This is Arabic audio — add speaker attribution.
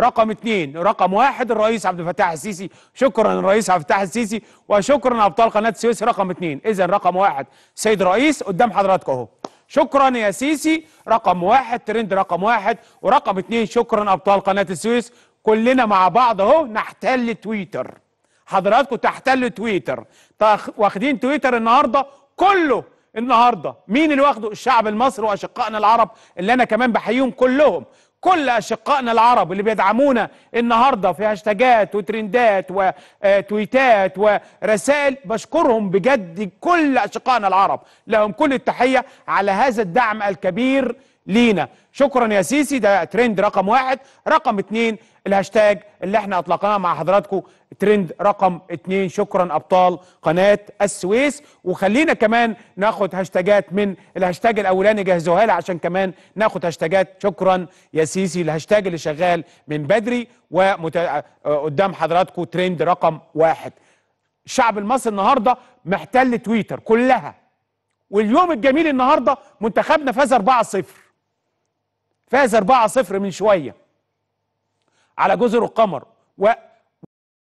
Speaker 1: رقم اثنين رقم واحد الرئيس عبد الفتاح السيسي. شكرا الرئيس عبد الفتاح السيسي وشكرا أبطال قناة السويس رقم اثنين اذا رقم واحد سيد رئيس قدام حضراتكم أهو. شكرا يا سيسي. رقم واحد ترند رقم واحد. ورقم اثنين شكرا أبطال قناة السويس. كلنا مع بعض أهو. نحتل تويتر. حضراتكم تحتلوا تويتر. واخدين تويتر النهارده؟ كله النهارده. مين اللي واخده؟ الشعب المصري وأشقائنا العرب اللي أنا كمان بحييهم كلهم. كل أشقائنا العرب اللي بيدعمونا النهارده في هاشتاجات وترندات وتويتات ورسائل بشكرهم بجد كل أشقائنا العرب. لهم كل التحية على هذا الدعم الكبير لينا. شكرا يا سيسي ده ترند رقم واحد. رقم اتنين الهاشتاج اللي إحنا أطلقناه مع حضراتكم ترند رقم اتنين. شكرا أبطال قناة السويس. وخلينا كمان ناخد هاشتاجات من الهاشتاج الأولاني جهزوها لي عشان كمان ناخد هاشتاجات. شكرا يا سيسي الهاشتاج اللي شغال من بدري وقدام حضراتكم ترند رقم واحد. الشعب المصري النهارده محتل تويتر كلها واليوم الجميل النهارده منتخبنا فاز 4-0 فاز 4-0 من شوية على جزر القمر